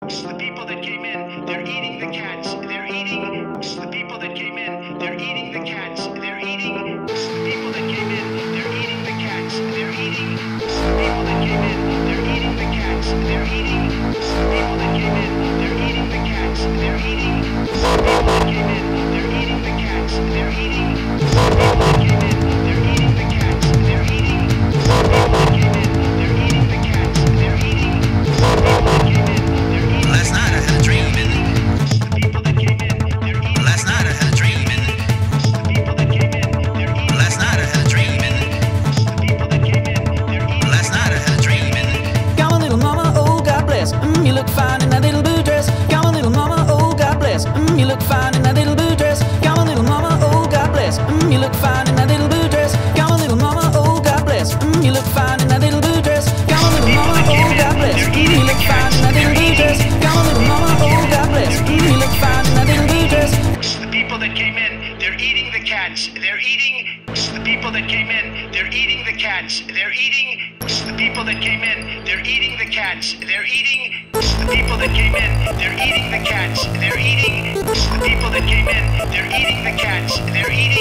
The people that came in, they're eating the cats. They're eating the people that came in. They're eating the cats. They're eating the people that came in. They're eating. You look fine cats. They're eating the people that came in. They're eating the cats. They're eating the people that came in. They're eating the cats. They're eating the people that came in. They're eating the cats. They're eating the people that came in. They're eating the cats. They're eating